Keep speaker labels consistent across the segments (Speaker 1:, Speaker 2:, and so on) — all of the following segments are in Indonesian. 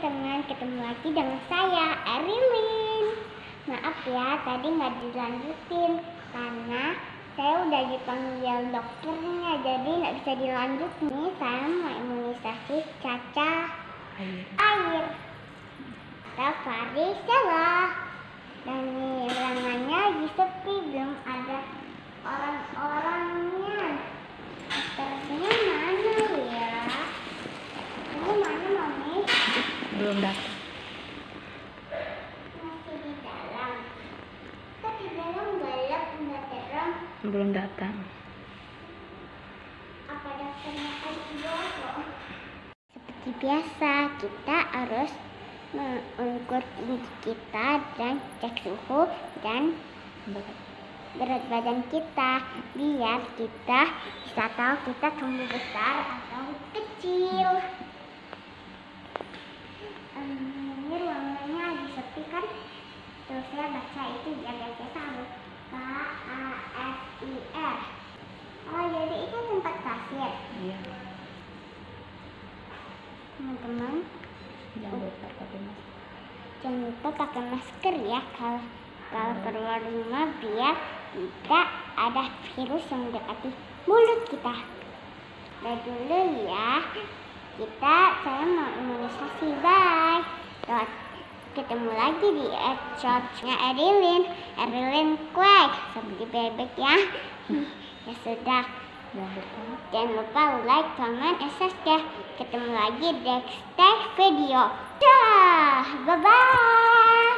Speaker 1: teman-teman, ketemu lagi dengan saya, Erilin. Maaf ya, tadi nggak dilanjutin karena saya udah dipanggil dokternya, jadi nggak bisa dilanjut nih. Saya mau imunisasi caca
Speaker 2: air.
Speaker 1: air atau varicella. Dan nih ruangannya lagi sepi, belum ada orang-orangnya. Dokternya mana ya? Ini mana mami?
Speaker 2: Belum datang.
Speaker 1: Masih di dalam. Kok di dalam gelap
Speaker 2: Belum datang.
Speaker 1: Lagi bobo? Seperti biasa, kita harus mengukur tinggi kita dan cek suhu dan
Speaker 2: Berat.
Speaker 1: berat badan kita biar kita bisa tahu kita tumbuh besar atau kecil. Em, ini ruangannya lagi sepi kan? Terus saya baca itu guys saya tahu K A S I R. Oh jadi itu tempat kasir
Speaker 2: Iya.
Speaker 1: teman-teman.
Speaker 2: Jangan lupa pakai masker.
Speaker 1: Jangan lupa pakai masker ya kalau kalau keluar rumah biar tidak ada virus yang mendekati mulut kita. Udah dulu ya. Kita saya mau imunisasi. Ketemu lagi di episode-nya Erilin. Erilin Quack. Seperti bebek ya. ya sudah.
Speaker 2: Jangan lupa
Speaker 1: like, comment, and subscribe. Ketemu lagi di next video. Dah, bye-bye.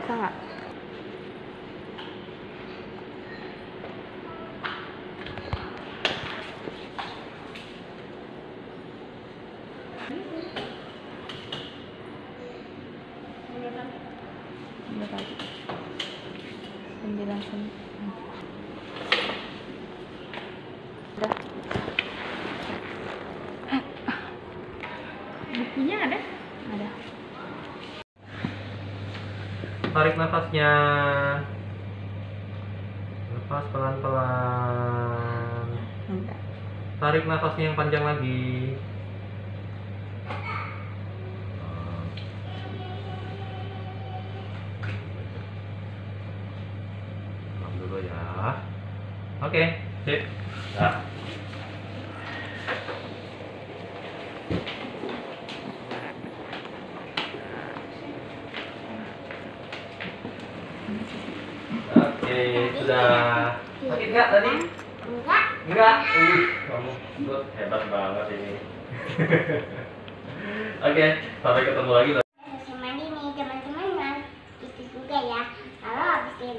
Speaker 2: Bisa nggak? Sembilan sen. Udah. Bukunya ada? Ada.
Speaker 3: Tarik nafasnya. Lepas pelan-pelan. Tarik nafasnya yang panjang lagi. Tahan dulu ya. Oke, sip. Ya. Oke, sudah. Sakit nggak tadi?
Speaker 1: Enggak.
Speaker 3: Enggak. Kamu good. hebat banget ini. Oke, sampai ketemu lagi.
Speaker 1: Selesai mandi nih teman-teman. Nah, Itu juga ya. Kalau habis di